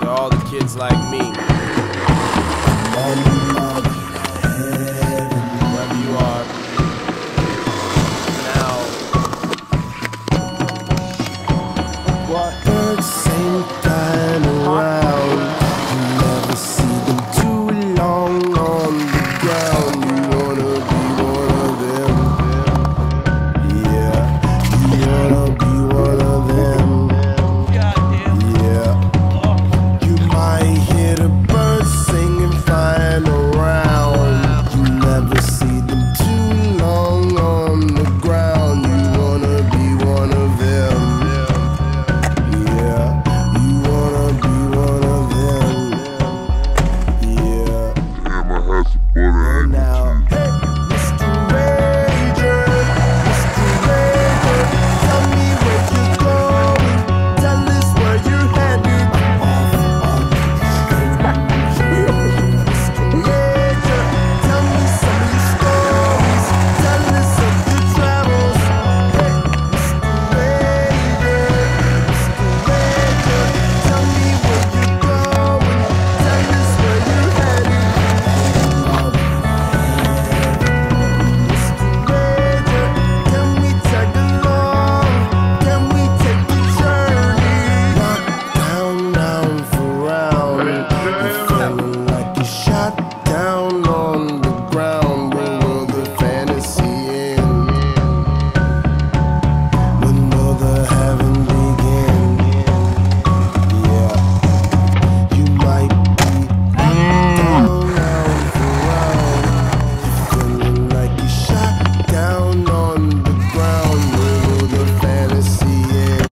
to all the kids like me.